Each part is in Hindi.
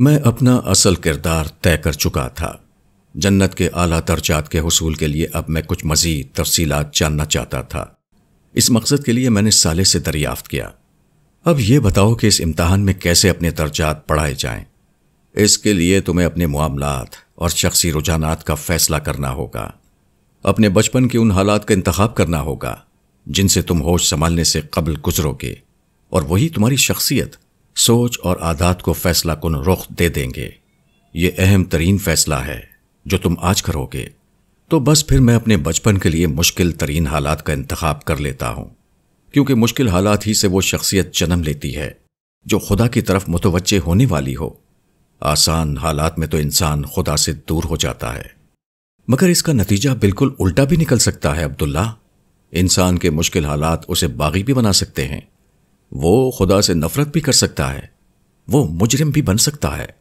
मैं अपना असल किरदार तय कर चुका था। जन्नत के आला दर्जात के हसूल के लिए अब मैं कुछ मजीद तफसीलात जानना चाहता था। इस मकसद के लिए मैंने साले से दरियाफ्त किया। अब यह बताओ कि इस इम्तहान में कैसे अपने दर्जात पढ़ाए जाएँ। इसके लिए तुम्हें अपने मामलात और शख्सी रुझानात का फैसला करना होगा। अपने बचपन के उन हालात का इंतखब करना होगा, जिनसे तुम होश संभालने से कबल गुजरोगे। और वही तुम्हारी शख्सियत। सोच और आदात को फैसला कन रुख दे देंगे। ये अहम तरीन फैसला है जो तुम आज करोगे। तो बस फिर मैं अपने बचपन के लिए मुश्किल तरीन हालात का इंतखब कर लेता हूँ, क्योंकि मुश्किल हालात ही से वो शख्सियत जन्म लेती है, जो खुदा की तरफ़ मुतवजे होने वाली हो। आसान हालात में तो इंसान खुदा से दूर हो जाता है। मगर इसका नतीजा बिल्कुल उल्टा भी निकल सकता है अब्दुल्ला इंसान के मुश्किल हालात उसे बागी भी बना सकते हैं। वो खुदा से नफरत भी कर सकता है। वो मुजरिम भी बन सकता है।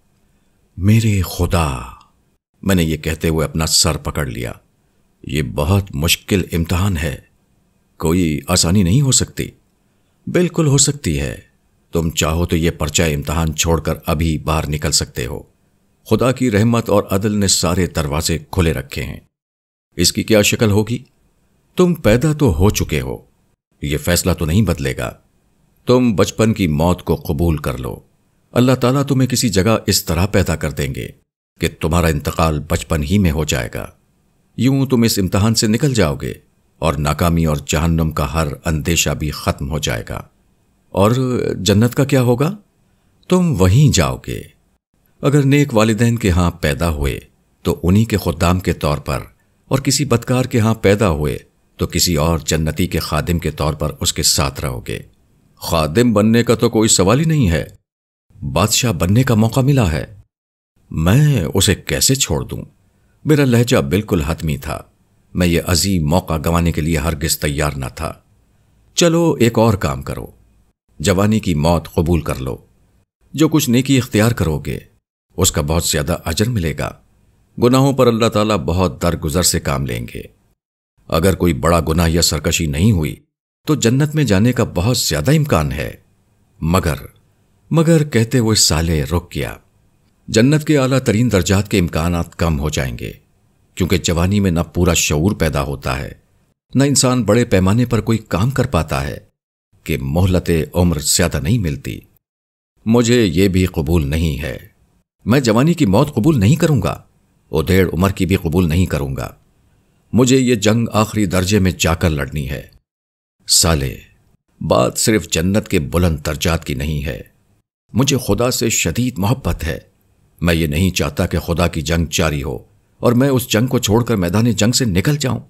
मेरे खुदा, मैंने ये कहते हुए अपना सर पकड़ लिया। ये बहुत मुश्किल इम्तहान है। कोई आसानी नहीं हो सकती। बिल्कुल हो सकती है। तुम चाहो तो ये पर्चा इम्तहान छोड़कर अभी बाहर निकल सकते हो। खुदा की रहमत और अदल ने सारे दरवाजे खुले रखे हैं। इसकी क्या शक्ल होगी? तुम पैदा तो हो चुके हो। यह फैसला तो नहीं बदलेगा। तुम बचपन की मौत को कबूल कर लो। अल्लाह ताला तुम्हें किसी जगह इस तरह पैदा कर देंगे कि तुम्हारा इंतकाल बचपन ही में हो जाएगा। यूँ तुम इस इम्तहान से निकल जाओगे और नाकामी और जहन्नुम का हर अंदेशा भी खत्म हो जाएगा। और जन्नत का क्या होगा? तुम वहीं जाओगे। अगर नेक वालिदैन के यहाँ पैदा हुए तो उन्हीं के खुदाम के तौर पर, और किसी बदकार के यहाँ पैदा हुए तो किसी और जन्नती के खादिम के तौर पर उसके साथ रहोगे। खादिम बनने का तो कोई सवाल ही नहीं है। बादशाह बनने का मौका मिला है। मैं उसे कैसे छोड़ दूँ? मेरा लहजा बिल्कुल हतमी था। मैं ये अजीम मौका गंवाने के लिए हरगिज तैयार न था। चलो एक और काम करो। जवानी की मौत कबूल कर लो। जो कुछ नेकी इख्तियार करोगे, उसका बहुत ज़्यादा अजर मिलेगा। गुनाहों पर अल्लाह ताला बहुत दरगुजर से काम लेंगे। अगर कोई बड़ा गुनाह या सरकशी नहीं हुई तो जन्नत में जाने का बहुत ज़्यादा इम्कान है। मगर मगर कहते हुए साले रुक गया। जन्नत के आला तरीन दर्जात के इम्कान कम हो जाएँगे, क्योंकि जवानी में न पूरा शूर पैदा होता है, न इंसान बड़े पैमाने पर कोई काम कर पाता है कि मोहलत उम्र ज़्यादा नहीं मिलती। मुझे यह भी कबूल नहीं है। मैं जवानी की मौत कबूल नहीं करूँगा उधेड़ उम्र की भी कबूल नहीं करूँगा। मुझे यह जंग आखिरी दर्जे में जाकर लड़नी है। साले, बात सिर्फ़ जन्नत के बुलंद दर्जात की नहीं है। मुझे खुदा से शदीद मोहब्बत है। मैं ये नहीं चाहता कि खुदा की जंग जारी हो और मैं उस जंग को छोड़कर मैदानी जंग से निकल जाऊँ।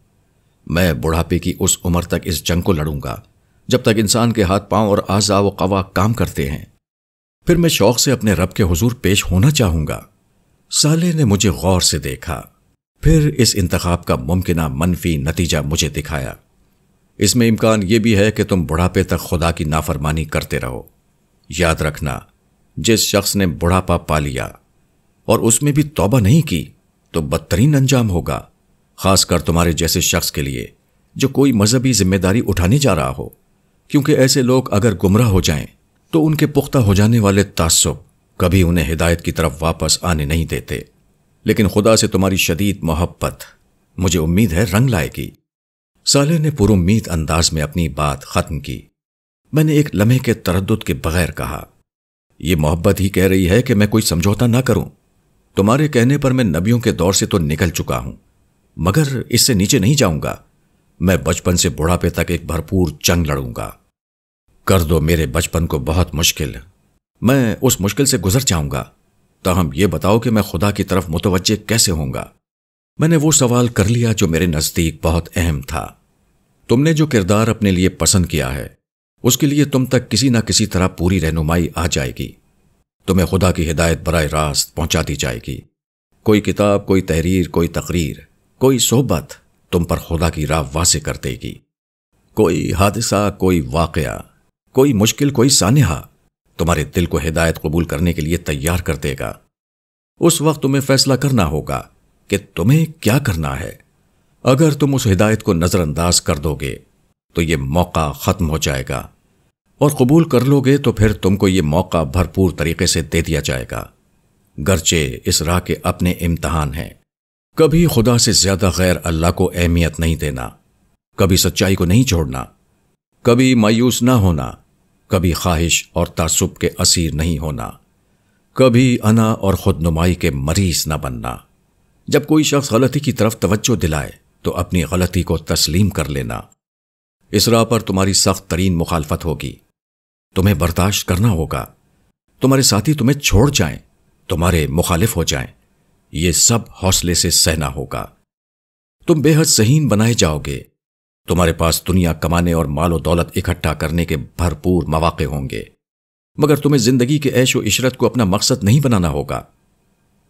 मैं बुढ़ापे की उस उम्र तक इस जंग को लड़ूँगा, जब तक इंसान के हाथ पाँव और आजा व कवा काम करते हैं। फिर मैं शौक से अपने रब के हुजूर पेश होना चाहूँगा। साले ने मुझे गौर से देखा। फिर इस इंतखाब का मुमकिन मनफी नतीजा मुझे दिखाया। इसमें इम्कान यह भी है कि तुम बुढ़ापे तक खुदा की नाफरमानी करते रहो। याद रखना, जिस शख्स ने बुढ़ापा पा लिया और उसमें भी तौबा नहीं की तो बदतरीन अंजाम होगा, खासकर तुम्हारे जैसे शख्स के लिए, जो कोई मजहबी ज़िम्मेदारी उठाने जा रहा हो। क्योंकि ऐसे लोग अगर गुमराह हो जाएँ तो उनके पुख्ता हो जाने वाले तासुब कभी उन्हें हिदायत की तरफ़ वापस आने नहीं देते। लेकिन खुदा से तुम्हारी शदीद मोहब्बत, मुझे उम्मीद है, रंग लाएगी। साले ने पुरुम्मीद अंदाज में अपनी बात खत्म की। मैंने एक लम्हे के तरद के बगैर कहा यह मोहब्बत ही कह रही है कि मैं कोई समझौता ना करूँ। तुम्हारे कहने पर मैं नबियों के दौर से तो निकल चुका हूँ, मगर इससे नीचे नहीं जाऊँगा। मैं बचपन से बुढ़ापे तक एक भरपूर जंग लड़ूँगा। कर दो मेरे बचपन को बहुत मुश्किल। मैं उस मुश्किल से गुजर जाऊँगा। ताहम यह बताओ कि मैं खुदा की तरफ़ मुतवजे कैसे होऊँगा? मैंने वो सवाल कर लिया जो मेरे नज़दीक बहुत अहम था। तुमने जो किरदार अपने लिए पसंद किया है, उसके लिए तुम तक किसी ना किसी तरह पूरी रहनुमाई आ जाएगी। तुम्हें खुदा की हिदायत बर रास्त पहुँचा दी जाएगी। कोई किताब, कोई तहरीर, कोई तकरीर, कोई सोहबत तुम पर खुदा की राह वासे कर देगी। कोई हादसा, कोई वाकया, कोई मुश्किल, कोई सानहा तुम्हारे दिल को हिदायत कबूल करने के लिए तैयार कर देगा। उस वक्त तुम्हें फैसला करना होगा कि तुम्हें क्या करना है? अगर तुम उस हिदायत को नजरअंदाज कर दोगे तो यह मौका खत्म हो जाएगा। और कबूल कर लोगे तो फिर तुमको ये मौका भरपूर तरीके से दे दिया जाएगा। गरचे इस राह के अपने इम्तहान हैं। कभी खुदा से ज़्यादा गैर अल्लाह को अहमियत नहीं देना। कभी सच्चाई को नहीं छोड़ना। कभी मायूस ना होना। कभी ख्वाहिश और तासुब के असीर नहीं होना। कभी अना और खुदनुमाई के मरीज़ ना बनना। जब कोई शख्स गलती की तरफ़ तवज्जो दिलाए तो अपनी गलती को तस्लीम कर लेना। इस राह पर तुम्हारी सख्त तरीन मुखालफत होगी। तुम्हें बर्दाश्त करना होगा। तुम्हारे साथी तुम्हें छोड़ जाएँ, तुम्हारे मुखालिफ हो जाएँ, ये सब हौसले से सहना होगा। तुम बेहद सहीन बनाए जाओगे। तुम्हारे पास दुनिया कमाने और मालो दौलत इकट्ठा करने के भरपूर मौाक़े होंगे। मगर तुम्हें ज़िंदगी के ऐशो इशरत को अपना मकसद नहीं बनाना होगा।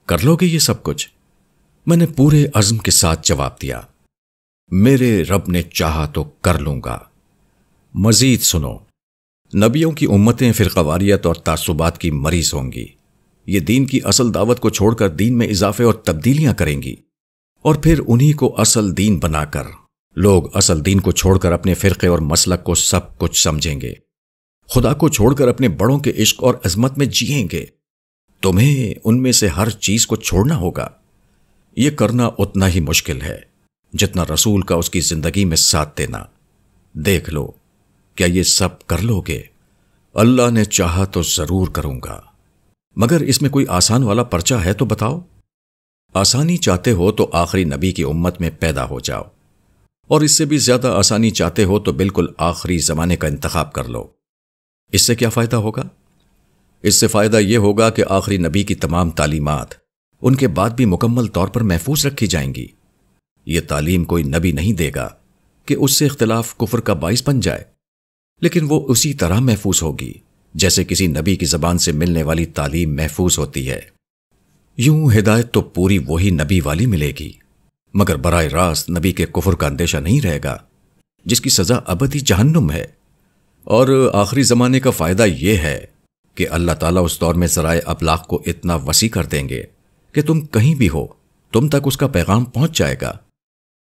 कर लोगे ये सब कुछ? मैंने पूरे अज़म के साथ जवाब दिया, मेरे रब ने चाहा तो कर लूँगा। मजीद सुनो, नबियों की उम्मतें फिर कवारियत और तासुबात की मरीज़ होंगी। ये दीन की असल दावत को छोड़कर दीन में इजाफे और तब्दीलियाँ करेंगी और फिर उन्हीं को असल दीन बनाकर, लोग असल दीन को छोड़कर अपने फिरके और मसलक को सब कुछ समझेंगे। खुदा को छोड़कर अपने बड़ों के इश्क और अजमत में जिएँगे। तुम्हें उनमें से हर चीज़ को छोड़ना होगा। यह करना उतना ही मुश्किल है, जितना रसूल का उसकी ज़िंदगी में साथ देना। देख लो, क्या ये सब कर लोगे? अल्लाह ने चाहा तो ज़रूर करूँगा। मगर इसमें कोई आसान वाला पर्चा है तो बताओ। आसानी चाहते हो तो आखिरी नबी की उम्मत में पैदा हो जाओ। और इससे भी ज़्यादा आसानी चाहते हो तो बिल्कुल आखिरी जमाने का इंतखाब कर लो। इससे क्या फ़ायदा होगा? इससे फ़ायदा यह होगा कि आखिरी नबी की तमाम तालीमात उनके बाद भी मुकम्मल तौर पर महफूज रखी जाएँगी। यह तालीम कोई नबी नहीं देगा कि उससे इख्तलाफ कुफर का बाइस बन जाए। लेकिन वो उसी तरह महफूज होगी, जैसे किसी नबी की जबान से मिलने वाली तालीम महफूज होती है। यूँ हिदायत तो पूरी वही नबी वाली मिलेगी। मगर बर रास्त नबी के कुफर का अंदेशा नहीं रहेगा, जिसकी सजा अबदी जहन्नुम है। और आखिरी ज़माने का फ़ायदा यह है कि अल्लाह ताला उस दौर में ज़राए अबलाग को इतना वसी कर देंगे। कि तुम कहीं भी हो, तुम तक उसका पैगाम पहुँच जाएगा।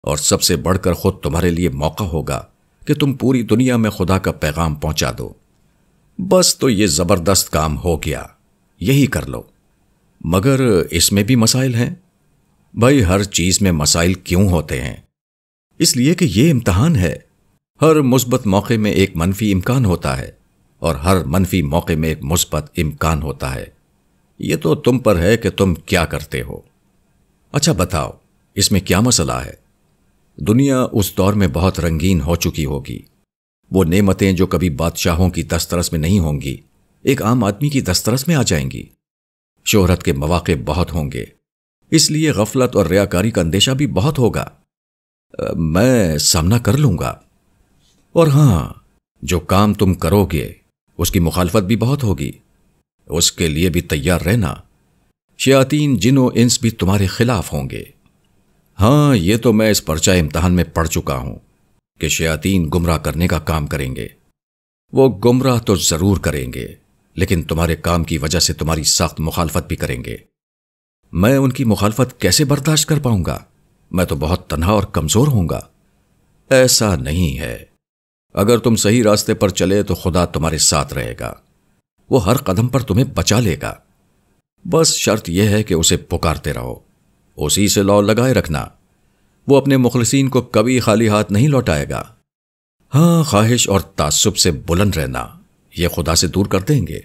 और सबसे बढ़कर खुद तुम्हारे लिए मौका होगा कि तुम पूरी दुनिया में खुदा का पैगाम पहुँचा दो। बस तो ये ज़बरदस्त काम हो गया। यही कर लो। मगर इसमें भी मसाइल हैं। भाई, हर चीज़ में मसाइल क्यों होते हैं? इसलिए कि यह इम्तहान है। हर मुस्बत मौके में एक मनफी इम्कान होता है और हर मनफी मौके में एक मुस्बत इम्कान होता है। यह तो तुम पर है कि तुम क्या करते हो। अच्छा बताओ, इसमें क्या मसला है? दुनिया उस दौर में बहुत रंगीन हो चुकी होगी। वो नेमतें जो कभी बादशाहों की दस्तरस में नहीं होंगी, एक आम आदमी की दस्तरस में आ जाएँगी। शोहरत के मौाक़े बहुत होंगे, इसलिए गफलत और रियाकारी का अंदेशा भी बहुत होगा। मैं सामना कर लूँगा। और हाँ, जो काम तुम करोगे, उसकी मुखालफत भी बहुत होगी। उसके लिए भी तैयार रहना। शयातीन जिनो इंस भी तुम्हारे खिलाफ होंगे। हाँ यह तो मैं इस पर्चा इम्तहान में पढ़ चुका हूँ कि शयातीन गुमराह करने का काम करेंगे। वो गुमराह तो ज़रूर करेंगे, लेकिन तुम्हारे काम की वजह से तुम्हारी सख्त मुखालफत भी करेंगे। मैं उनकी मुखालफत कैसे बर्दाश्त कर पाऊँगा? मैं तो बहुत तनहा और कमज़ोर होऊँगा। ऐसा नहीं है। अगर तुम सही रास्ते पर चले तो खुदा तुम्हारे साथ रहेगा। वो हर कदम पर तुम्हें बचा लेगा। बस शर्त यह है कि उसे पुकारते रहो। उसी से लौ लगाए रखना। वो अपने मुखलसिन को कभी खाली हाथ नहीं लौटाएगा। हाँ, ख्वाहिश और तासुब से बुलंद रहना यह खुदा से दूर कर देंगे।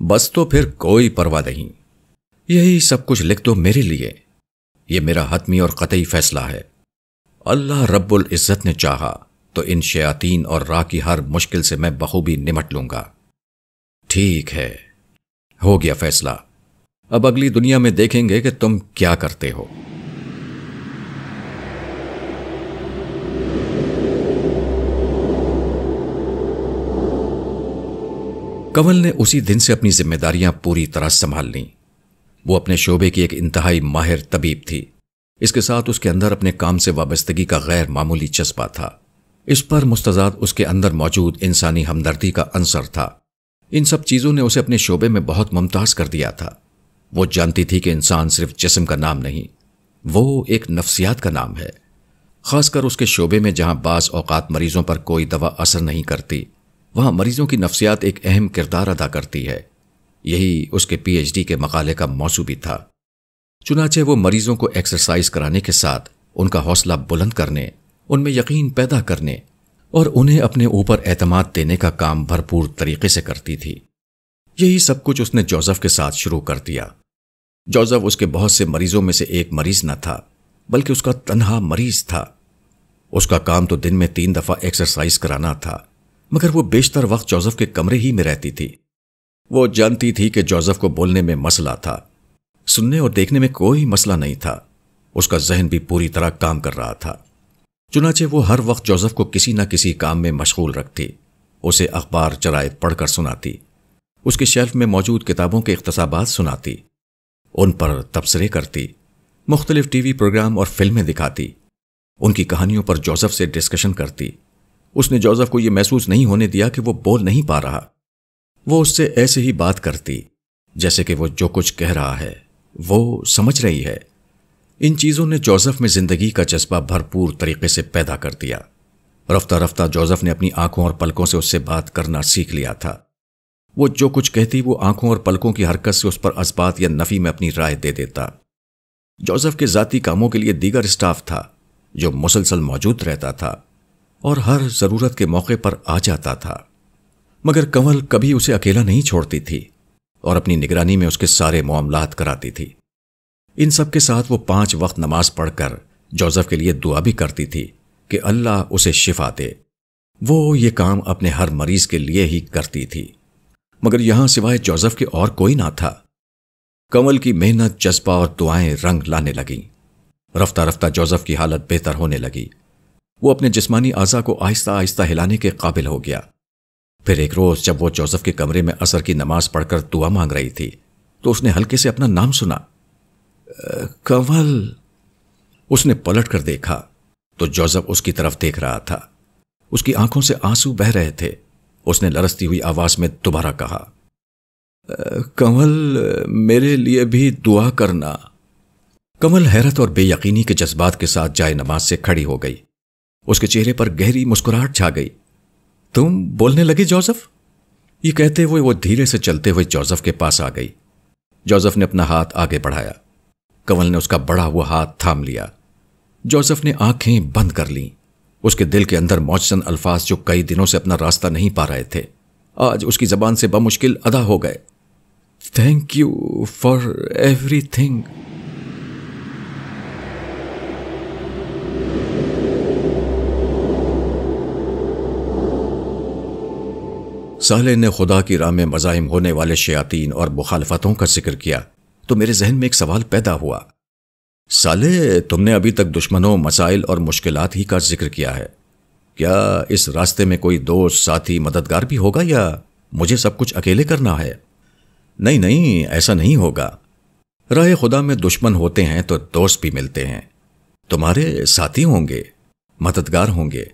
बस तो फिर कोई परवाह नहीं। यही सब कुछ लिख दो मेरे लिए। यह मेरा हतमी और कतई फैसला है। अल्लाह रब्बुल इज़्ज़त ने चाहा तो इन शयातीन और राह की हर मुश्किल से मैं बखूबी निमट लूँगा। ठीक है। हो गया फैसला। अब अगली दुनिया में देखेंगे कि तुम क्या करते हो। कंवल ने उसी दिन से अपनी जिम्मेदारियाँ पूरी तरह संभाल ली। वो अपने शोबे की एक इंतहाई माहिर तबीब थी। इसके साथ उसके अंदर अपने काम से वाबस्तगी का गैर मामूली चस्पा था। इस पर मुस्तजाद उसके अंदर मौजूद इंसानी हमदर्दी का अंसर था। इन सब चीज़ों ने उसे अपने शोबे में बहुत मुमताज़ कर दिया था। वो जानती थी कि इंसान सिर्फ़ जिसम का नाम नहीं, वो एक नफ्सियात का नाम है। खासकर उसके शोबे में जहाँ बास औकात मरीजों पर कोई दवा असर नहीं करती, वहाँ मरीजों की नफ्सियात एक अहम किरदार अदा करती है। यही उसके पीएचडी के मकाले का मौसू भी था। चुनाचे वो मरीजों को एक्सरसाइज कराने के साथ उनका हौसला बुलंद करने, उनमें यकीन पैदा करने और उन्हें अपने ऊपर एतमाद देने का काम भरपूर तरीके से करती थी। यही सब कुछ उसने जोसेफ के साथ शुरू कर दिया। जोसेफ उसके बहुत से मरीजों में से एक मरीज़ न था, बल्कि उसका तनहा मरीज़ था। उसका काम तो दिन में तीन दफ़ा एक्सरसाइज कराना था, मगर वो बेशतर वक्त जोसेफ के कमरे ही में रहती थी। वो जानती थी कि जोसेफ को बोलने में मसला था, सुनने और देखने में कोई मसला नहीं था। उसका जहन भी पूरी तरह काम कर रहा था। चुनाचे वो हर वक्त जोसेफ को किसी न किसी काम में मशगूल रखती, उसे अखबार जरायद पढ़कर सुनाती, उसके शेल्फ में मौजूद किताबों के इकतसाबात सुनाती, उन पर तबसरे करती, मुख्तलिफ़ टीवी प्रोग्राम और फ़िल्में दिखाती, उनकी कहानियों पर जोसेफ से डिस्कशन करती। उसने जोसेफ को यह महसूस नहीं होने दिया कि वो बोल नहीं पा रहा। वो उससे ऐसे ही बात करती, जैसे कि वो जो कुछ कह रहा है, वो समझ रही है। इन चीज़ों ने जोसेफ में ज़िंदगी का जज्बा भरपूर तरीके से पैदा कर दिया। रफ्ता रफ्ता जोसेफ ने अपनी आँखों और पलकों से उससे बात करना सीख लिया था। वो जो कुछ कहती, वो आँखों और पलकों की हरकत से उस पर असबात या नफी में अपनी राय दे देता। जोसेफ के जाती कामों के लिए दीगर स्टाफ था, जो मुसलसल मौजूद रहता था और हर ज़रूरत के मौके पर आ जाता था। मगर कंवल कभी उसे अकेला नहीं छोड़ती थी और अपनी निगरानी में उसके सारे मामलात कराती थी। इन सब के साथ वो पाँच वक्त नमाज़ पढ़कर जोसेफ के लिए दुआ भी करती थी कि अल्लाह उसे शिफा दे। वो ये काम अपने हर मरीज़ के लिए ही करती थी। मगर यहाँ सिवाय जोसेफ के और कोई ना था। कंवल की मेहनत, जज्बा और दुआएँ रंग लाने लगीं। रफ्ता रफ्ता जोसेफ की हालत बेहतर होने लगी। वो अपने जिस्मानी आज़ा को आहिस्ता आहिस्ता हिलाने के काबिल हो गया। फिर एक रोज जब वो जोसेफ के कमरे में असर की नमाज़ पढ़कर दुआ मांग रही थी तो उसने हल्के से अपना नाम सुना। कंवल। उसने पलट कर देखा तो जोसेफ उसकी तरफ़ देख रहा था। उसकी आँखों से आँसू बह रहे थे। उसने लरसती हुई आवाज़ में दोबारा कहा कंवल, मेरे लिए भी दुआ करना। कंवल हैरत और बेयकीनी के जज्बात के साथ जाए नमाज़ से खड़ी हो गई। उसके चेहरे पर गहरी मुस्कुराहट छा गई। तुम बोलने लगे जोसेफ? ये कहते हुए वो धीरे से चलते हुए जोसेफ के पास आ गई। जोसेफ ने अपना हाथ आगे बढ़ाया। कमल ने उसका बड़ा हुआ हाथ थाम लिया। जोसेफ ने आँखें बंद कर ली। उसके दिल के अंदर मौजसन अल्फाज जो कई दिनों से अपना रास्ता नहीं पा रहे थे, आज उसकी जबान से बमुश्किल अदा हो गए। Thank you for everything साले ने खुदा की राह में मजाहिम होने वाले शयातीन और मुखालफतों का ज़िक्र किया। तो मेरे जहन में एक सवाल पैदा हुआ। साले, तुमने अभी तक दुश्मनों, मसाइल और मुश्किलात ही का ज़िक्र किया है। क्या इस रास्ते में कोई दोस्त, साथी, मददगार भी होगा या मुझे सब कुछ अकेले करना है? नहीं नहीं, ऐसा नहीं होगा। राह खुदा में दुश्मन होते हैं तो दोस्त भी मिलते हैं। तुम्हारे साथी होंगे, मददगार होंगे,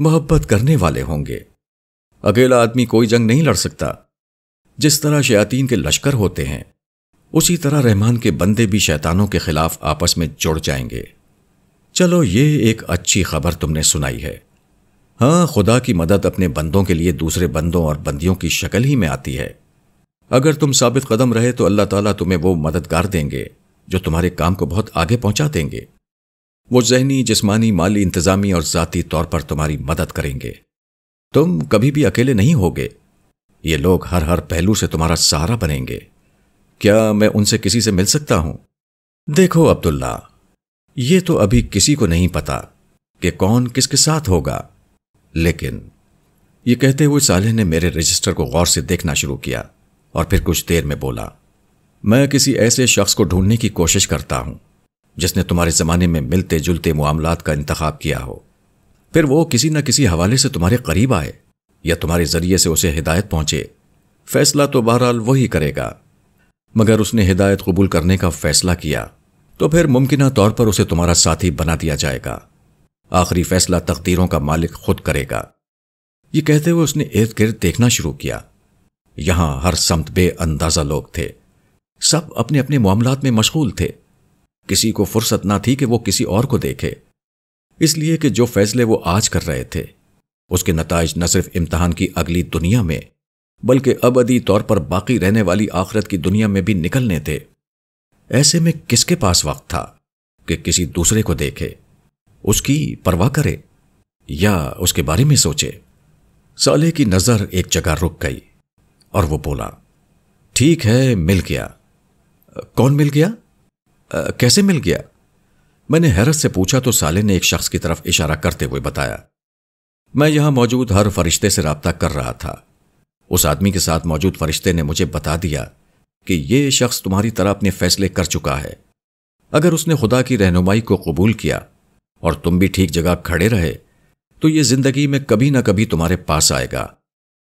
मोहब्बत करने वाले होंगे। अकेला आदमी कोई जंग नहीं लड़ सकता। जिस तरह शयातीन के लश्कर होते हैं उसी तरह रहमान के बंदे भी शैतानों के खिलाफ आपस में जुड़ जाएँगे। चलो ये एक अच्छी खबर तुमने सुनाई है। हाँ खुदा की मदद अपने बंदों के लिए दूसरे बंदों और बंदियों की शक्ल ही में आती है। अगर तुम साबित कदम रहे तो अल्लाह ताला तुम्हें वो मददगार देंगे, जो तुम्हारे काम को बहुत आगे पहुँचा देंगे। वो जहनी, जिस्मानी, माली, इंतजामी और ज़ाती तौर पर तुम्हारी मदद करेंगे। तुम कभी भी अकेले नहीं होगे। ये लोग हर हर पहलू से तुम्हारा सहारा बनेंगे। क्या मैं उनसे किसी से मिल सकता हूँ? देखो अब्दुल्ला, ये तो अभी किसी को नहीं पता कि कौन किसके साथ होगा। लेकिन ये कहते हुए साले ने मेरे रजिस्टर को गौर से देखना शुरू किया और फिर कुछ देर में बोला, मैं किसी ऐसे शख्स को ढूँढने की कोशिश करता हूँ, जिसने तुम्हारे जमाने में मिलते जुलते मामलात का इंतखब किया हो। फिर वो किसी न किसी हवाले से तुम्हारे करीब आए या तुम्हारे ज़रिए से उसे हिदायत पहुँचे। फैसला तो बहरहाल वही करेगा। मगर उसने हिदायत कबूल करने का फैसला किया तो फिर मुमकिन तौर पर उसे तुम्हारा साथी बना दिया जाएगा। आखिरी फैसला तकदीरों का मालिक खुद करेगा। ये कहते हुए उसने इर्द गिर्द देखना शुरू किया। यहाँ हर समत बेअंदाजा लोग थे। सब अपने अपने मामलात में मशगूल थे। किसी को फुर्सत ना थी कि वो किसी और को देखे। इसलिए कि जो फैसले वो आज कर रहे थे, उसके नतज न सिर्फ़ इम्तहान की अगली दुनिया में बल्कि अबदी तौर पर बाकी रहने वाली आखिरत की दुनिया में भी निकलने थे। ऐसे में किसके पास वक्त था कि किसी दूसरे को देखे? उसकी परवाह करे या उसके बारे में सोचे? साले की नज़र एक जगह रुक गई और वो बोला ठीक है मिल गया। कौन मिल गया? आ, कैसे मिल गया? मैंने हैरत से पूछा तो साले ने एक शख्स की तरफ़ इशारा करते हुए बताया मैं यहाँ मौजूद हर फरिश्ते से रबता कर रहा था। उस आदमी के साथ मौजूद फरिश्ते ने मुझे बता दिया कि यह शख्स तुम्हारी तरह अपने फैसले कर चुका है। अगर उसने खुदा की रहनुमाई को कबूल किया और तुम भी ठीक जगह खड़े रहे तो ये ज़िंदगी में कभी ना कभी तुम्हारे पास आएगा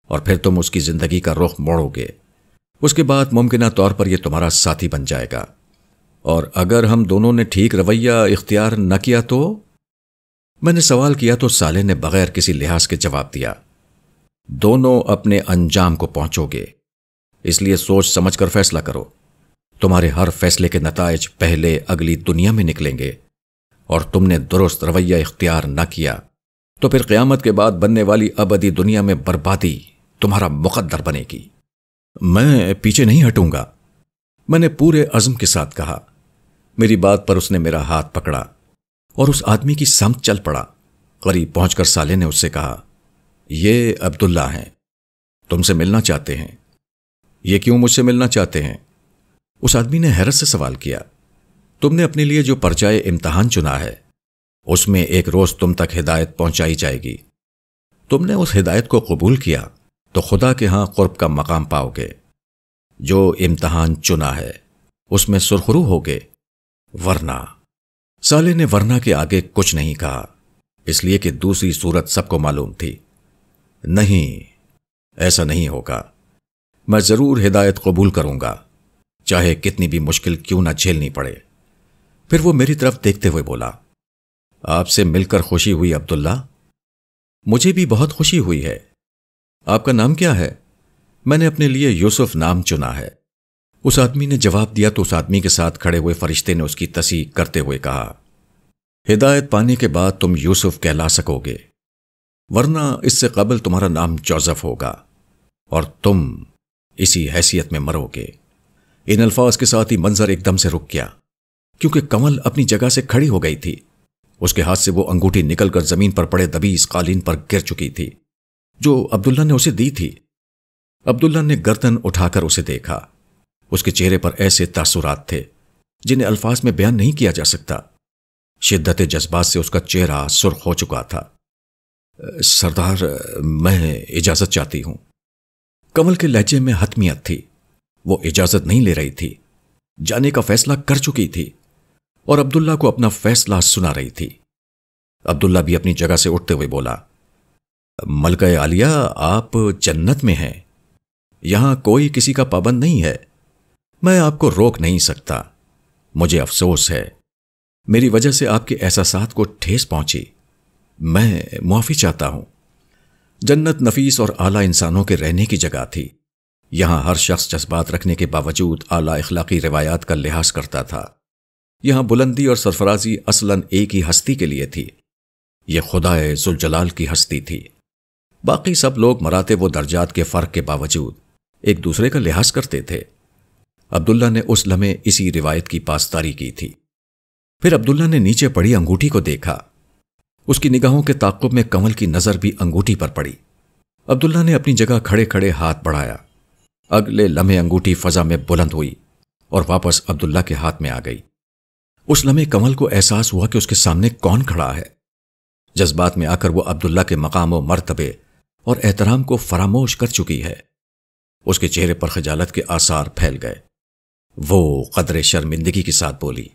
और फिर तुम उसकी ज़िंदगी का रुख मोड़ोगे। उसके बाद मुमकिन तौर पर यह तुम्हारा साथी बन जाएगा। और अगर हम दोनों ने ठीक रवैया इख्तियार न किया तो? मैंने सवाल किया तो साले ने बगैर किसी लिहाज के जवाब दिया। दोनों अपने अंजाम को पहुंचोगे। इसलिए सोच समझकर फैसला करो। तुम्हारे हर फैसले के नतज पहले अगली दुनिया में निकलेंगे, और तुमने दुरुस्त रवैया इख्तियार न किया तो फिर क्यामत के बाद बनने वाली अबदी दुनिया में बर्बादी तुम्हारा मुकद्दर बनेगी। मैं पीछे नहीं हटूँगा। मैंने पूरे अज़म के साथ कहा, मेरी बात पर उसने मेरा हाथ पकड़ा, और उस आदमी की समझ चल पड़ा। करीब पहुंचकर साले ने उससे कहा ये अब्दुल्ला हैं। तुमसे मिलना चाहते हैं। ये क्यों मुझसे मिलना चाहते हैं? उस आदमी ने हैरत से सवाल किया। तुमने अपने लिए जो परचाए इम्तहान चुना है, उसमें एक रोज तुम तक हिदायत पहुंचाई जाएगी। तुमने उस हिदायत को कबूल किया तो खुदा के यहाँ कुर्ब का मकाम पाओगे। जो इम्तहान चुना है, उसमें सुरखरू होगे। वरना, साले ने वरना के आगे कुछ नहीं कहा, इसलिए कि दूसरी सूरत सबको मालूम थी। नहीं, ऐसा नहीं होगा। मैं ज़रूर हिदायत कबूल करूँगा, चाहे कितनी भी मुश्किल क्यों ना झेलनी पड़े। फिर वो मेरी तरफ़ देखते हुए बोला, आपसे मिलकर खुशी हुई अब्दुल्ला? मुझे भी बहुत खुशी हुई है। आपका नाम क्या है? मैंने अपने लिए यूसुफ नाम चुना है। उस आदमी ने जवाब दिया तो उस आदमी के साथ खड़े हुए फरिश्ते ने उसकी तसी करते हुए कहा, हिदायत पाने के बाद तुम यूसुफ कहला सकोगे। वरना इससे कबल तुम्हारा नाम जोजफ होगा और तुम इसी हैसियत में मरोगे। इन अल्फाज के साथ ही मंजर एकदम से रुक गया, क्योंकि कमल अपनी जगह से खड़ी हो गई थी। उसके हाथ से वो अंगूठी निकलकर ज़मीन पर पड़े दबीस कालीन पर गिर चुकी थी, जो अब्दुल्ला ने उसे दी थी। अब्दुल्ला ने गर्दन उठाकर उसे देखा। उसके चेहरे पर ऐसे तासुरात थे, जिन्हें अल्फाज में बयान नहीं किया जा सकता। शिद्दत जज्बात से उसका चेहरा सुर्ख हो चुका था। सरदार, मैं इजाज़त चाहती हूँ। कमल के लहजे में हतमियत थी। वो इजाज़त नहीं ले रही थी। जाने का फैसला कर चुकी थी और अब्दुल्ला को अपना फैसला सुना रही थी। अब्दुल्ला भी अपनी जगह से उठते हुए बोला, मलक आलिया, आप जन्नत में हैं। यहाँ कोई किसी का पाबंद नहीं है। मैं आपको रोक नहीं सकता। मुझे अफसोस है। मेरी वजह से आपके एहसास को ठेस पहुँची। मैं मुआफी चाहता हूँ। जन्नत नफीस और आला इंसानों के रहने की जगह थी। यहाँ हर शख्स जज्बात रखने के बावजूद आला इखलाकी रिवायात का लिहाज करता था। यहाँ बुलंदी और सरफराजी असलन एक ही हस्ती के लिए थी। यह खुदाए जुलजलाल की हस्ती थी। बाकी सब लोग मराते वो दर्जात के फ़र्क के बावजूद एक दूसरे का लिहाज करते थे। अब्दुल्ला ने उस लम्हे इसी रिवायत की पासदारी की थी। फिर अब्दुल्ला ने नीचे पड़ी अंगूठी को देखा। उसकी निगाहों के ताकुब में कमल की नज़र भी अंगूठी पर पड़ी। अब्दुल्ला ने अपनी जगह खड़े खड़े हाथ बढ़ाया। अगले लम्हे अंगूठी फजा में बुलंद हुई और वापस अब्दुल्ला के हाथ में आ गई। उस लम्हे कमल को एहसास हुआ कि उसके सामने कौन खड़ा है। जज्बात में आकर वो अब्दुल्ला के मकाम व मरतबे और एहतराम को फरामोश कर चुकी है। उसके चेहरे पर खजालत के आसार फैल गए। वो कदर शर्मिंदगी के साथ बोली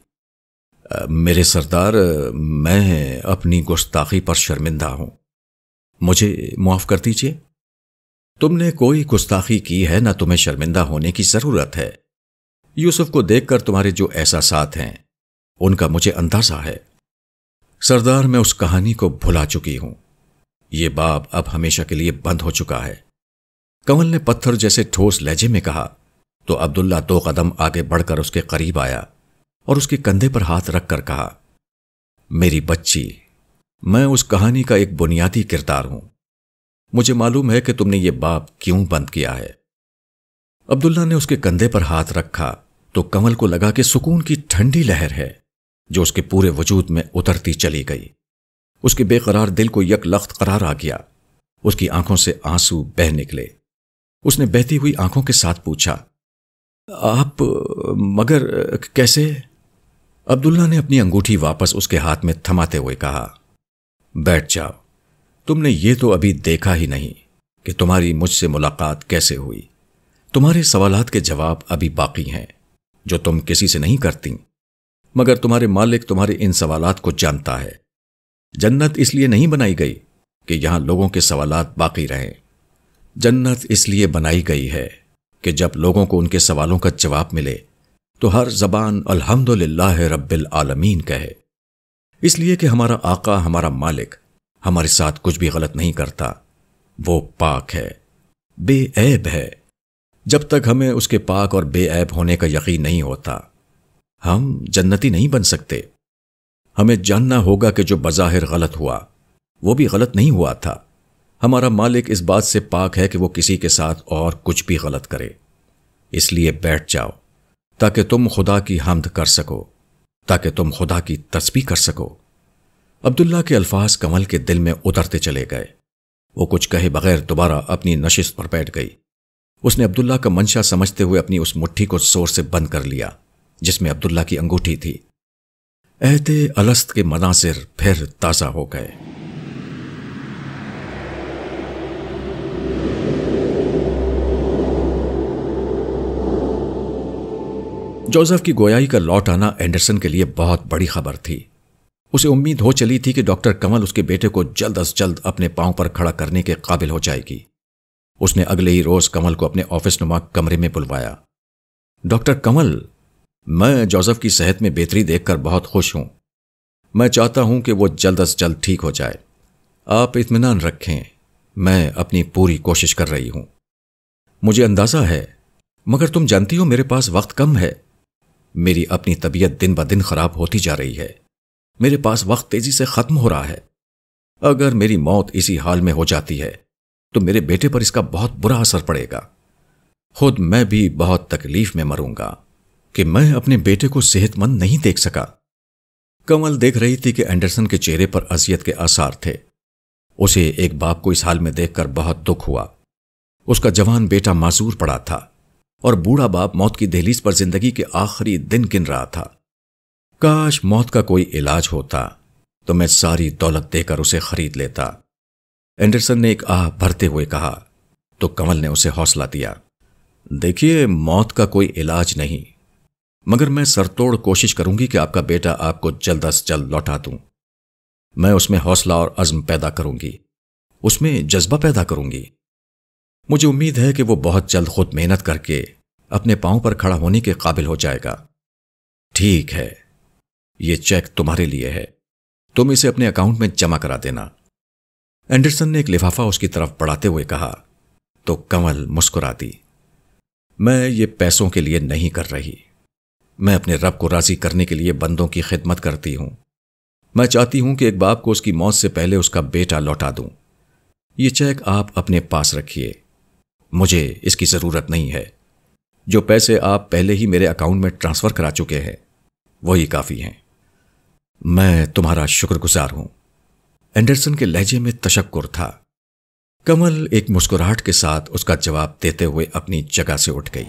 मेरे सरदार मैं अपनी गुस्ताखी पर शर्मिंदा हूँ। मुझे मुआफ कर दीजिए। तुमने कोई गुस्ताखी की है ना तुम्हें शर्मिंदा होने की ज़रूरत है। यूसुफ को देखकर तुम्हारे जो एहसास हैं, उनका मुझे अंदाज़ा है। सरदार, मैं उस कहानी को भुला चुकी हूँ। यह बाब अब हमेशा के लिए बंद हो चुका है। कमल ने पत्थर जैसे ठोस लहजे में कहा तो अब्दुल्ला दो कदम आगे बढ़कर उसके करीब आया। और उसके कंधे पर हाथ रखकर कहा, मेरी बच्ची, मैं उस कहानी का एक बुनियादी किरदार हूँ। मुझे मालूम है कि तुमने ये बाप क्यों बंद किया है? अब्दुल्ला ने उसके कंधे पर हाथ रखा तो कमल को लगा कि सुकून की ठंडी लहर है, जो उसके पूरे वजूद में उतरती चली गई। उसके बेकरार दिल को यक लख्त करार आ गया। उसकी आँखों से आँसू बह निकले। उसने बहती हुई आँखों के साथ पूछा, आप, मगर, कैसे? अब्दुल्ला ने अपनी अंगूठी वापस उसके हाथ में थमाते हुए कहा, बैठ जाओ। तुमने ये तो अभी देखा ही नहीं कि तुम्हारी मुझसे मुलाकात कैसे हुई। तुम्हारे सवालात के जवाब अभी बाकी हैं, जो तुम किसी से नहीं करती। मगर तुम्हारे मालिक तुम्हारे इन सवालात को जानता है। जन्नत इसलिए नहीं बनाई गई कि यहाँ लोगों के सवालात बाकी रहें। जन्नत इसलिए बनाई गई है कि जब लोगों को उनके सवालों का जवाब मिले तो हर जबान अल्हम्दुलिल्लाह रब्बिल आलमीन कहे, इसलिए कि हमारा आका, हमारा मालिक, हमारे साथ कुछ भी गलत नहीं करता, वो पाक है, बेऐब है। जब तक हमें उसके पाक और बेऐब होने का यकीन नहीं होता, हम जन्नती नहीं बन सकते। हमें जानना होगा कि जो बज़ाहिर गलत हुआ, वो भी गलत नहीं हुआ था। हमारा मालिक इस बात से पाक है कि वो किसी के साथ और कुछ भी गलत करे। इसलिए बैठ जाओ। ताकि तुम खुदा की हमद कर सको, ताकि तुम खुदा की तस्बी कर सको। अब्दुल्ला के अल्फाज कमल के दिल में उतरते चले गए। वो कुछ कहे बगैर दोबारा अपनी नशिस्त पर बैठ गई। उसने अब्दुल्ला का मंशा समझते हुए अपनी उस मुट्ठी को ज़ोर से बंद कर लिया, जिसमें अब्दुल्ला की अंगूठी थी। एहते अलस्त के मनासिर फिर ताज़ा हो गए। जोसेफ की गोयाई का लौट आना एंडरसन के लिए बहुत बड़ी खबर थी। उसे उम्मीद हो चली थी कि डॉक्टर कमल उसके बेटे को जल्द अज जल्द अपने पाँव पर खड़ा करने के काबिल हो जाएगी। उसने अगले ही रोज कमल को अपने ऑफ़िस नुमा कमरे में बुलवाया। डॉक्टर कमल मैं जोसेफ की सेहत में बेहतरी देखकर बहुत खुश हूँ। मैं चाहता हूँ कि वो जल्द अज जल्द ठीक हो जाए। आप इत्मीनान रखें। मैं अपनी पूरी कोशिश कर रही हूँ। मुझे अंदाज़ा है, मगर तुम जानती हो मेरे पास वक्त कम है। मेरी अपनी तबीयत दिन ब दिन खराब होती जा रही है। मेरे पास वक्त तेज़ी से खत्म हो रहा है। अगर मेरी मौत इसी हाल में हो जाती है तो मेरे बेटे पर इसका बहुत बुरा असर पड़ेगा। खुद मैं भी बहुत तकलीफ़ में मरूँगा कि मैं अपने बेटे को सेहतमंद नहीं देख सका। कमल देख रही थी कि एंडरसन के चेहरे पर अजियत के आसार थे। उसे एक बाप को इस हाल में देखकर बहुत दुख हुआ। उसका जवान बेटा मासूर पड़ा था। और बूढ़ा बाप मौत की दहलीज पर ज़िंदगी के आखिरी दिन गिन रहा था। काश मौत का कोई इलाज होता तो मैं सारी दौलत देकर उसे खरीद लेता। एंडरसन ने एक आह भरते हुए कहा तो कमल ने उसे हौसला दिया, देखिए, मौत का कोई इलाज नहीं, मगर मैं सरतोड़ कोशिश करूँगी कि आपका बेटा आपको जल्द अज जल्द लौटा दूँ। मैं उसमें हौसला और अज़्म पैदा करूँगी, उसमें जज्बा पैदा करूँगी मुझे उम्मीद है कि वो बहुत जल्द खुद मेहनत करके अपने पाँव पर खड़ा होने के काबिल हो जाएगा। ठीक है, ये चेक तुम्हारे लिए है। तुम इसे अपने अकाउंट में जमा करा देना। एंडरसन ने एक लिफाफा उसकी तरफ़ बढ़ाते हुए कहा तो कमल मुस्कुरा दी, मैं ये पैसों के लिए नहीं कर रही। मैं अपने रब को राज़ी करने के लिए बंदों की खिदमत करती हूँ। मैं चाहती हूँ कि एक बाप को उसकी मौत से पहले उसका बेटा लौटा दूँ। ये चेक आप अपने पास रखिए। मुझे इसकी ज़रूरत नहीं है। जो पैसे आप पहले ही मेरे अकाउंट में ट्रांसफ़र करा चुके हैं, वही काफ़ी हैं। मैं तुम्हारा शुक्रगुजार हूँ। एंडरसन के लहजे में तशक्कुर था। कमल एक मुस्कुराहट के साथ उसका जवाब देते हुए अपनी जगह से उठ गई।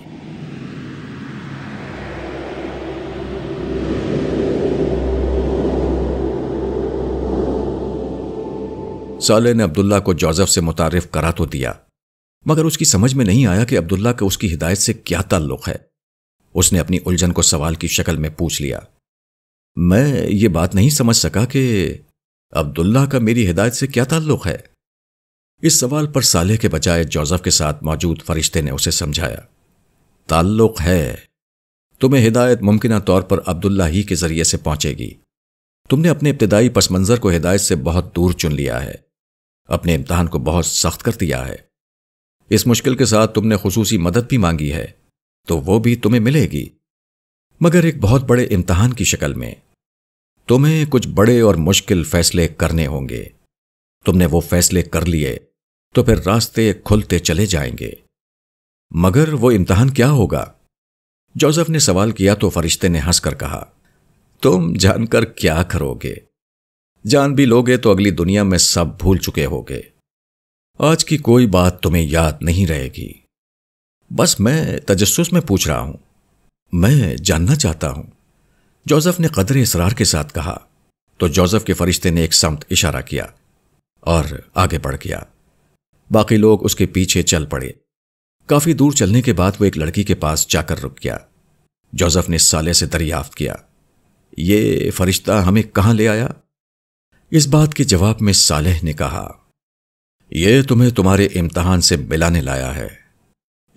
साले ने अब्दुल्ला को जोसेफ से मुतारिफ करा तो दिया। मगर उसकी समझ में नहीं आया कि अब्दुल्ला का उसकी हिदायत से क्या ताल्लुक है। उसने अपनी उलझन को सवाल की शक्ल में पूछ लिया। मैं ये बात नहीं समझ सका कि अब्दुल्ला का मेरी हिदायत से क्या ताल्लुक है। इस सवाल पर साले के बजाय जोसेफ के साथ मौजूद फरिश्ते ने उसे समझाया। ताल्लुक है। तुम्हें हिदायत मुमकिन तौर पर अब्दुल्ला ही के ज़रिए से पहुंचेगी। तुमने अपने इब्तदाई पस मंजर को हिदायत से बहुत दूर चुन लिया है। अपने इम्तहान को बहुत सख्त कर दिया है। इस मुश्किल के साथ तुमने खसूसी मदद भी मांगी है तो वो भी तुम्हें मिलेगी। मगर एक बहुत बड़े इम्तहान की शक्ल में, तुम्हें कुछ बड़े और मुश्किल फैसले करने होंगे। तुमने वो फैसले कर लिए तो फिर रास्ते खुलते चले जाएँगे। मगर वो इम्तहान क्या होगा? जोसेफ ने सवाल किया तो फरिश्ते ने हंसकर कहा, तुम जानकर क्या करोगे? जान भी लोगे तो अगली दुनिया में सब भूल चुके होगे। आज की कोई बात तुम्हें याद नहीं रहेगी। बस मैं तजस्स में पूछ रहा हूँ। मैं जानना चाहता हूँ। जोसेफ ने कदर इसरार के साथ कहा तो जोसेफ के फरिश्ते ने एक समत इशारा किया और आगे बढ़ गया। बाकी लोग उसके पीछे चल पड़े। काफ़ी दूर चलने के बाद वो एक लड़की के पास जाकर रुक गया। जोसेफ ने साले से दरियाफ्त किया, ये फरिश्ता हमें कहाँ ले आया? इस बात के जवाब में सालेह ने कहा यह तुम्हें तुम्हारे इम्तहान से मिलाने लाया है।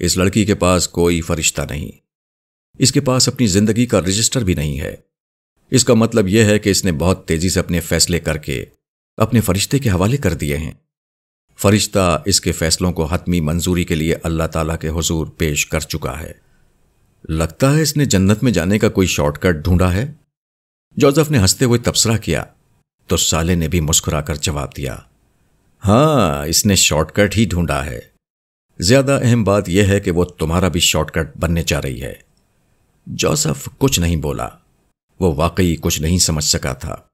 इस लड़की के पास कोई फरिश्ता नहीं। इसके पास अपनी ज़िंदगी का रजिस्टर भी नहीं है। इसका मतलब यह है कि इसने बहुत तेज़ी से अपने फैसले करके अपने फरिश्ते के हवाले कर दिए हैं। फरिश्ता इसके फैसलों को हतमी मंजूरी के लिए अल्लाह ताला के हुजूर पेश कर चुका है। लगता है इसने जन्नत में जाने का कोई शॉर्टकट ढूंढा है? जोसेफ ने हँसते हुए तबसरा किया तो साले ने भी मुस्कुराकर जवाब दिया हाँ, इसने शॉर्टकट ही ढूंढा है। ज़्यादा अहम बात यह है कि वो तुम्हारा भी शॉर्टकट बनने जा रही है। जोसफ कुछ नहीं बोला। वो वाकई कुछ नहीं समझ सका था।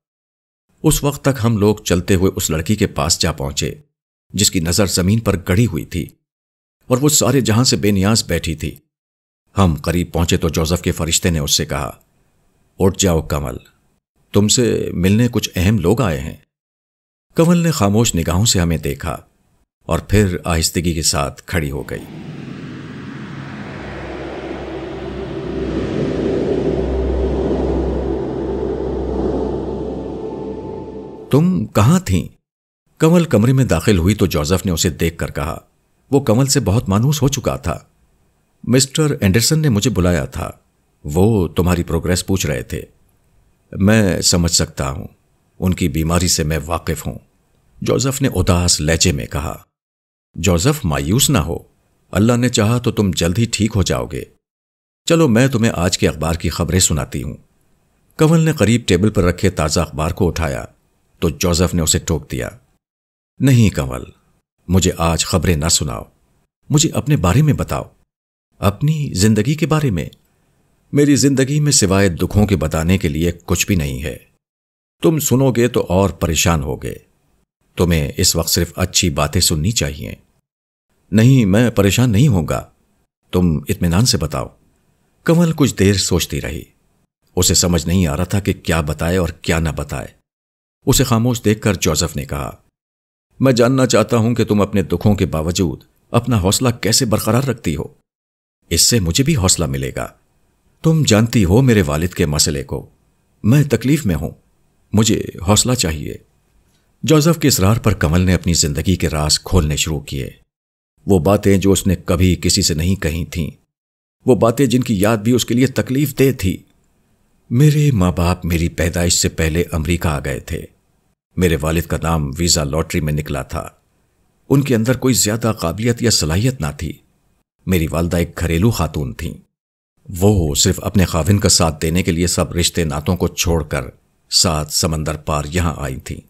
उस वक्त तक हम लोग चलते हुए उस लड़की के पास जा पहुँचे, जिसकी नज़र ज़मीन पर गड़ी हुई थी, और वो सारे जहाँ से बेनियाज बैठी थी। हम करीब पहुँचे तो जोसफ के फरिश्ते ने उससे कहा, उठ जाओ कमल, तुमसे मिलने कुछ अहम लोग आए हैं। कमल ने खामोश निगाहों से हमें देखा और फिर आहिस्तगी के साथ खड़ी हो गई। तुम कहाँ थी? कमल कमरे में दाखिल हुई तो जोसेफ ने उसे देखकर कहा, वो कमल से बहुत मानूस हो चुका था। मिस्टर एंडरसन ने मुझे बुलाया था। वो तुम्हारी प्रोग्रेस पूछ रहे थे। मैं समझ सकता हूँ। उनकी बीमारी से मैं वाकिफ हूँ। जोसेफ ने उदास लहजे में कहा, जोसेफ, मायूस ना हो। अल्लाह ने चाहा तो तुम जल्द ही ठीक हो जाओगे। चलो, मैं तुम्हें आज के अखबार की खबरें सुनाती हूँ। कंवल ने करीब टेबल पर रखे ताज़ा अखबार को उठाया तो जोसेफ ने उसे टोक दिया, नहीं कंवल, मुझे आज खबरें ना सुनाओ। मुझे अपने बारे में बताओ। अपनी ज़िंदगी के बारे में। मेरी ज़िंदगी में सिवाय दुखों के बताने के लिए कुछ भी नहीं है। तुम सुनोगे तो और परेशान होगे। तुम्हें इस वक्त सिर्फ़ अच्छी बातें सुननी चाहिए। नहीं, मैं परेशान नहीं होगा तुम इतमान से बताओ। कमल कुछ देर सोचती रही। उसे समझ नहीं आ रहा था कि क्या बताए और क्या ना बताए। उसे खामोश देखकर जोसेफ ने कहा, मैं जानना चाहता हूँ कि तुम अपने दुखों के बावजूद अपना हौसला कैसे बरकरार रखती हो। इससे मुझे भी हौसला मिलेगा। तुम जानती हो मेरे वालिद के मसले को। मैं तकलीफ़ में हूँ। मुझे हौसला चाहिए। जोसेफ के इसरार पर कमल ने अपनी ज़िंदगी के राज खोलने शुरू किए। वो बातें जो उसने कभी किसी से नहीं कही थीं, वो बातें जिनकी याद भी उसके लिए तकलीफ़ दे थी। मेरे माँ बाप मेरी पैदाइश से पहले अमेरिका आ गए थे। मेरे वालिद का नाम वीज़ा लॉटरी में निकला था। उनके अंदर कोई ज़्यादा काबिलियत या सलाहियत ना थी। मेरी वालदा एक घरेलू खातून थी। वो सिर्फ़ अपने खाविन का साथ देने के लिए सब रिश्ते नातों को छोड़कर सात समंदर पार यहाँ आई थी।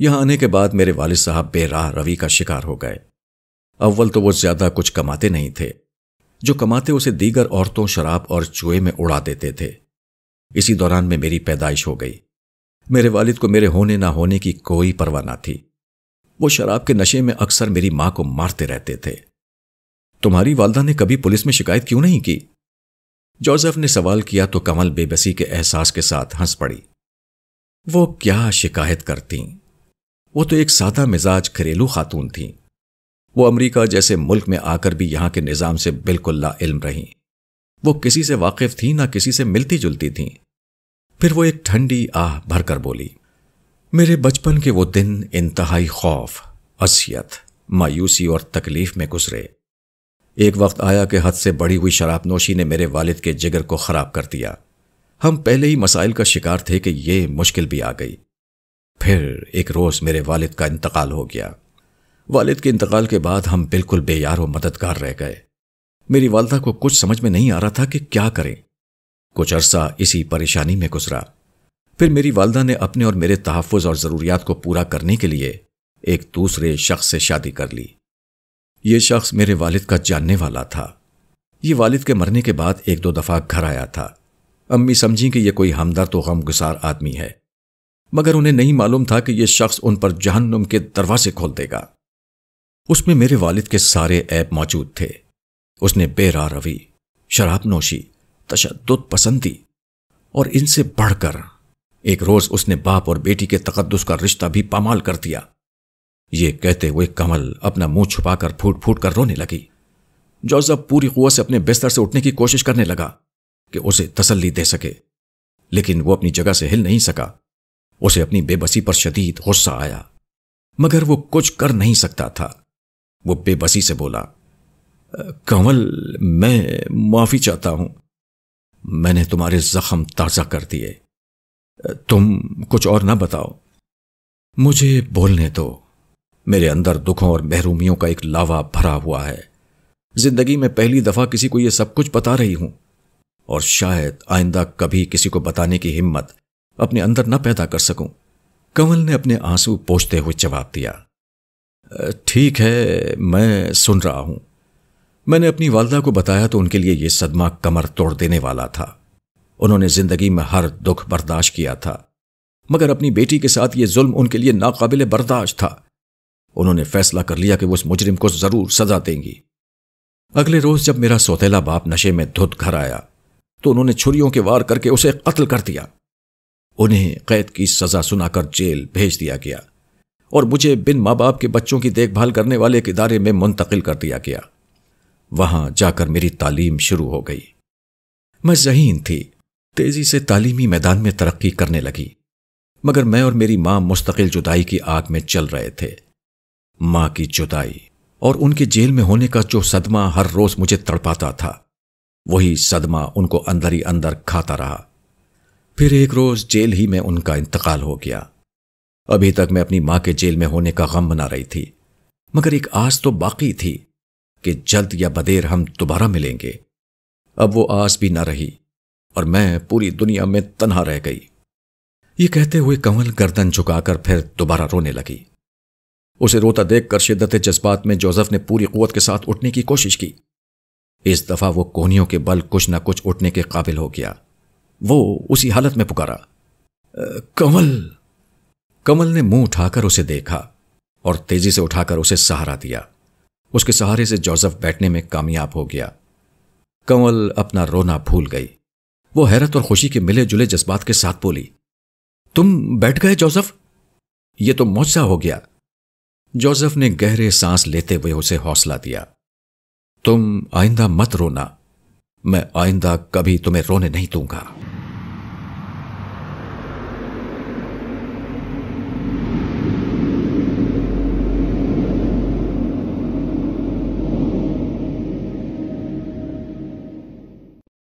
यहाँ आने के बाद मेरे वालिद साहब बेराह रवि का शिकार हो गए। अव्वल तो वो ज़्यादा कुछ कमाते नहीं थे। जो कमाते उसे दीगर औरतों शराब और चूहे में उड़ा देते थे। इसी दौरान में मेरी पैदाइश हो गई। मेरे वालिद को मेरे होने ना होने की कोई परवाह ना थी। वो शराब के नशे में अक्सर मेरी माँ को मारते रहते थे। तुम्हारी वालदा ने कभी पुलिस में शिकायत क्यों नहीं की? जोसेफ ने सवाल किया तो कमल बेबसी के एहसास के साथ हंस पड़ी। वो क्या शिकायत करती? वो तो एक सादा मिजाज घरेलू खातून थी। वो अमेरिका जैसे मुल्क में आकर भी यहाँ के निज़ाम से बिल्कुल ला इल्म रही। वो किसी से वाकिफ थी ना किसी से मिलती जुलती थी। फिर वो एक ठंडी आह भरकर बोली, मेरे बचपन के वो दिन इंतहाई खौफ, असियत, मायूसी और तकलीफ़ में गुजरे। एक वक्त आया कि हद से बढ़ी हुई शराब नोशी ने मेरे वालिद के जिगर को खराब कर दिया। हम पहले ही मसाइल का शिकार थे कि ये मुश्किल भी आ गई। फिर एक रोज मेरे वालिद का इंतकाल हो गया। वालिद के इंतकाल के बाद हम बिल्कुल बेयार व मददगार रह गए। मेरी वालदा को कुछ समझ में नहीं आ रहा था कि क्या करें। कुछ अरसा इसी परेशानी में गुजरा। फिर मेरी वालदा ने अपने और मेरे तहफ़ और ज़रूरियात को पूरा करने के लिए एक दूसरे शख्स से शादी कर ली। ये शख्स मेरे वालिद का जानने वाला था। ये वालिद के मरने के बाद एक दो दफ़ा घर आया था। अम्मी समझी कि यह कोई हमदर्द तो गमगुसार आदमी है। मगर उन्हें नहीं मालूम था कि यह शख्स उन पर जहन्नुम के दरवाजे खोल देगा। उसमें मेरे वालिद के सारे ऐप मौजूद थे। उसने बेरा रवि, शराब नोशी तशद पसंदी और इनसे बढ़कर एक रोज उसने बाप और बेटी के तकदस का रिश्ता भी पामाल कर दिया। ये कहते हुए कमल अपना मुँह छुपाकर फूट फूट कर रोने लगी। जोसफ पूरी कुत से अपने बिस्तर से उठने की कोशिश करने लगा। कि उसे तसल्ली दे सके, लेकिन वो अपनी जगह से हिल नहीं सका। उसे अपनी बेबसी पर शदीद गुस्सा आया, मगर वो कुछ कर नहीं सकता था। वो बेबसी से बोला, कंवल, मैं माफ़ी चाहता हूँ। मैंने तुम्हारे जख्म ताज़ा कर दिए। तुम कुछ और ना बताओ। मुझे बोलने दो। मेरे अंदर दुखों और महरूमियों का एक लावा भरा हुआ है। ज़िंदगी में पहली दफ़ा किसी को यह सब कुछ बता रही हूँ। और शायद आइंदा कभी किसी को बताने की हिम्मत अपने अंदर न पैदा कर सकूँ। कंवल ने अपने आँसू पोछते हुए जवाब दिया ठीक है, मैं सुन रहा हूँ। मैंने अपनी वालदा को बताया तो उनके लिए यह सदमा कमर तोड़ देने वाला था। उन्होंने ज़िंदगी में हर दुख बर्दाश्त किया था, मगर अपनी बेटी के साथ यह जुल्म उनके लिए नाकाबिल बर्दाश्त था। उन्होंने फैसला कर लिया कि वो उस मुजरिम को ज़रूर सजा देंगी। अगले रोज जब मेरा सौतेला बाप नशे में धुत घर आया तो उन्होंने छुरियों के वार करके उसे कत्ल कर दिया। उन्हें कैद की सजा सुनाकर जेल भेज दिया गया और मुझे बिन माँ बाप के बच्चों की देखभाल करने वाले एक इदारे में मुंतकिल कर दिया गया। वहाँ जाकर मेरी तालीम शुरू हो गई। मैं जहीन थी। तेज़ी से तालीमी मैदान में तरक्की करने लगी। मगर मैं और मेरी माँ मुस्तकिल जुदाई की आग में चल रहे थे। माँ की जुदाई और उनके जेल में होने का जो सदमा हर रोज मुझे तड़पाता था। वही सदमा उनको अंदर ही अंदर खाता रहा। फिर एक रोज जेल ही में उनका इंतकाल हो गया। अभी तक मैं अपनी माँ के जेल में होने का गम बना रही थी। मगर एक आस तो बाकी थी कि जल्द या बदेर हम दोबारा मिलेंगे। अब वो आस भी न रही और मैं पूरी दुनिया में तनहा रह गई। ये कहते हुए कंवल गर्दन झुकाकर फिर दोबारा रोने लगी। उसे रोता देखकर शिद्दत जज्बात में जोसेफ ने पूरी कुत के साथ उठने की कोशिश की। इस दफ़ा वो कोहनियों के बल कुछ ना कुछ उठने के काबिल हो गया। वो उसी हालत में पुकारा। कमल! कमल ने मुँह उठाकर उसे देखा और तेज़ी से उठाकर उसे सहारा दिया। उसके सहारे से जोसेफ बैठने में कामयाब हो गया। कंवल अपना रोना भूल गई। वो हैरत और खुशी के मिले जुले जज्बात के साथ बोली, तुम बैठ गए जोसेफ? ये तो मौजा हो गया। जोसेफ ने गहरे सांस लेते हुए उसे हौसला दिया। तुम आइंदा मत रोना। मैं आइंदा कभी तुम्हें रोने नहीं दूँगा।